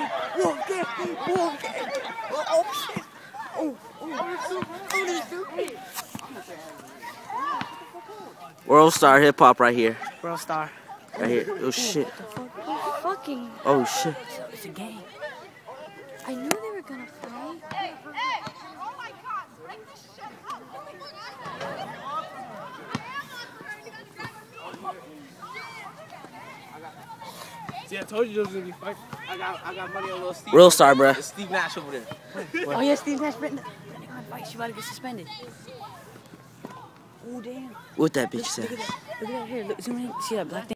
Oh, oh, oh shit. Oh, oh, oh, World star hip hop right here. World star. Right here. Oh shit. Fucking. Oh shit. It's a game. I knew See, I told you those gonna be fight. I got, I got money on little Steve. Real star, bruh. It's Steve Nash over there. Oh yeah, Steve Nash. Brittany. Brittany gonna fight. She about to get suspended. Oh damn. What that bitch Look, said. look at that. Look at that here. Look, zoom in. See that black thing?